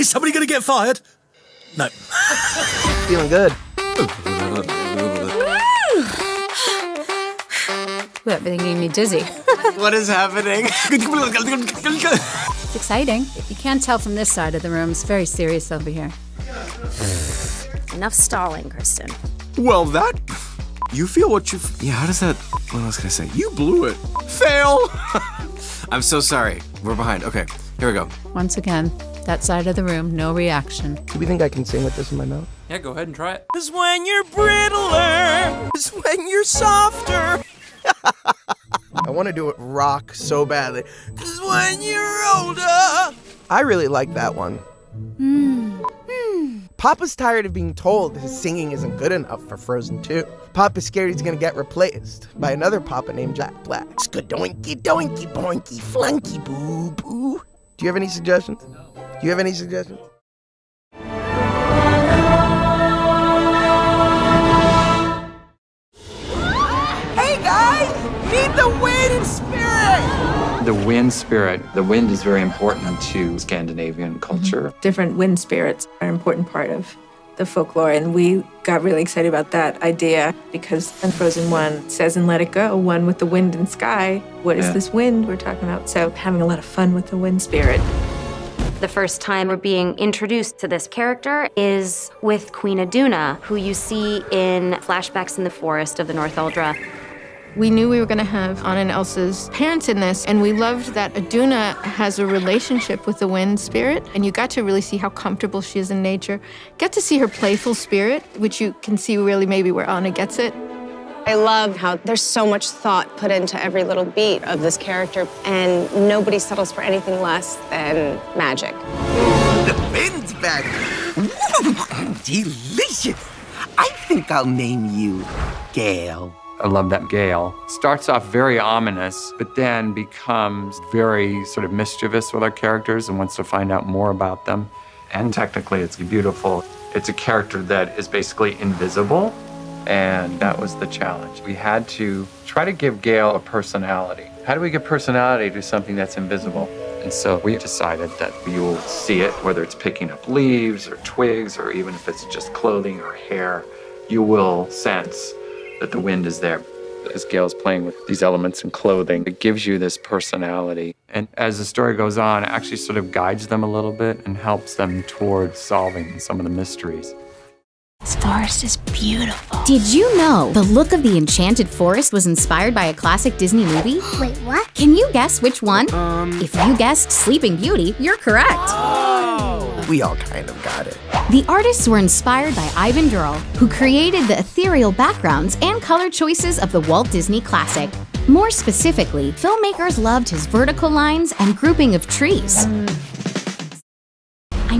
Is somebody going to get fired? No. Feeling good. What, making me dizzy? what is happening? It's exciting. You can't tell from this side of the room. It's very serious over here. Enough stalling, Kristen. Well, that. You feel what you. F- yeah, how does that. What else can I say? You blew it. Fail! I'm so sorry. We're behind. Okay, here we go. Once again, that side of the room, no reaction. Do we think I can sing with this in my mouth? Yeah, go ahead and try it. Cause when you're brittler. Is when you're softer. I want to do it rock so badly. Is when you're older. I really like that one. Hmm. Hmm. Papa's tired of being told his singing isn't good enough for Frozen 2. Papa's scared he's gonna get replaced by another Papa named Jack Black. Skadoinky doinky boinky flunky boo boo. Do you have any suggestions? Do you have any suggestions? Hey guys, meet the wind spirit. The wind spirit. The wind is very important to Scandinavian culture. Mm-hmm. different wind spirits are an important part of the folklore, and we got really excited about that idea because in Frozen 1 says in Let It Go, one with the wind and sky. What is Yeah. this wind we're talking about? So having a lot of fun with the wind spirit. The first time we're being introduced to this character is with Queen Iduna, who you see in flashbacks in the forest of the Northuldra. We knew we were going to have Anna and Elsa's parents in this, and we loved that Iduna has a relationship with the wind spirit, and you got to really see how comfortable she is in nature. Get to see her playful spirit, which you can see really maybe where Anna gets it. I love how there's so much thought put into every little beat of this character, and nobody settles for anything less than magic. The wind's back. Delicious. I think I'll name you Gale. I love that Gale. Starts off very ominous, but then becomes very sort of mischievous with our characters and wants to find out more about them. And technically, it's beautiful. It's a character that is basically invisible, and that was the challenge. We had to try to give Gale a personality. How do we give personality to something that's invisible? And so we decided that you will see it, whether it's picking up leaves or twigs, or even if it's just clothing or hair, you will sense that the wind is there. As Gale's playing with these elements and clothing, it gives you this personality. And as the story goes on, it actually sort of guides them a little bit and helps them towards solving some of the mysteries. This forest is beautiful. Did you know the look of the Enchanted Forest was inspired by a classic Disney movie? Wait, what? Can you guess which one? Um. If you guessed Sleeping Beauty, you're correct. We all kind of got it. The artists were inspired by Eyvind Earle, who created the ethereal backgrounds and color choices of the Walt Disney classic. More specifically, filmmakers loved his vertical lines and grouping of trees.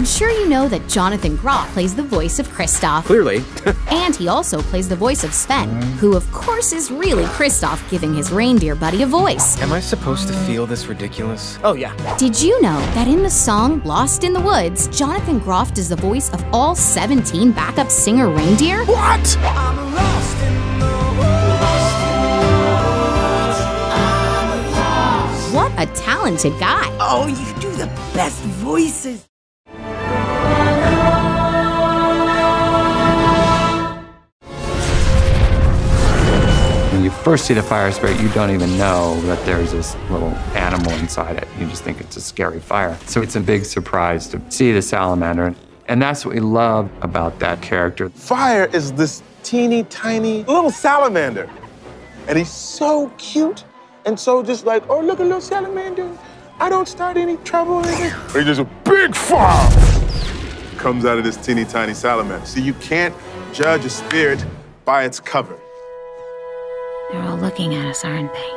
I'm sure you know that Jonathan Groff plays the voice of Kristoff. Clearly. And he also plays the voice of Sven, who of course is really Kristoff giving his reindeer buddy a voice. Am I supposed to feel this ridiculous? Oh, yeah. Did you know that in the song Lost in the Woods, Jonathan Groff is the voice of all 17 backup singer reindeer? What? I'm lost. What a talented guy! Oh, you do the best voices. First see the fire spirit, you don't even know that there's this little animal inside it. You just think it's a scary fire. So it's a big surprise to see the salamander. And that's what we love about that character. Fire is this teeny tiny little salamander. And he's so cute and so just like, oh, look, a little salamander. I don't start any trouble. And there's a big fire comes out of this teeny tiny salamander. See, you can't judge a spirit by its cover. They're all looking at us, aren't they?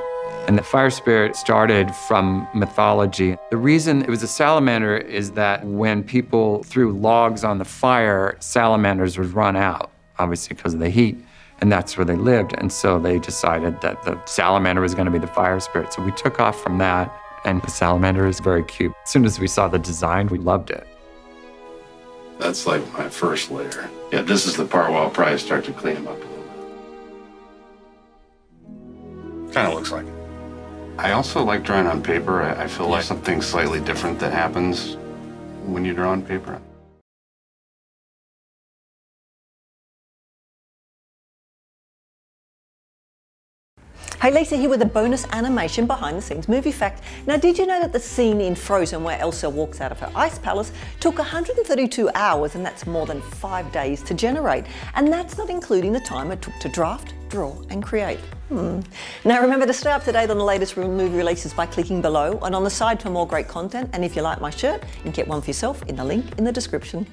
And the fire spirit started from mythology. The reason it was a salamander is that when people threw logs on the fire, salamanders would run out, obviously because of the heat. And that's where they lived. And so they decided that the salamander was going to be the fire spirit. So we took off from that. And the salamander is very cute. As soon as we saw the design, we loved it. That's like my first layer. Yeah, this is the part where I'll probably start to clean them up Kind of looks like it. I also like drawing on paper. I, I feel like something slightly different that happens when you draw on paper. Hey, Lisa here with a bonus animation behind the scenes movie fact. Now, did you know that the scene in Frozen where Elsa walks out of her ice palace took 132 hours and that's more than five days to generate? And that's not including the time it took to draft, draw, and create. Hmm. Now, remember to stay up to date on the latest movie releases by clicking below and on the side for more great content. And if you like my shirt, you can get one for yourself in the link in the description.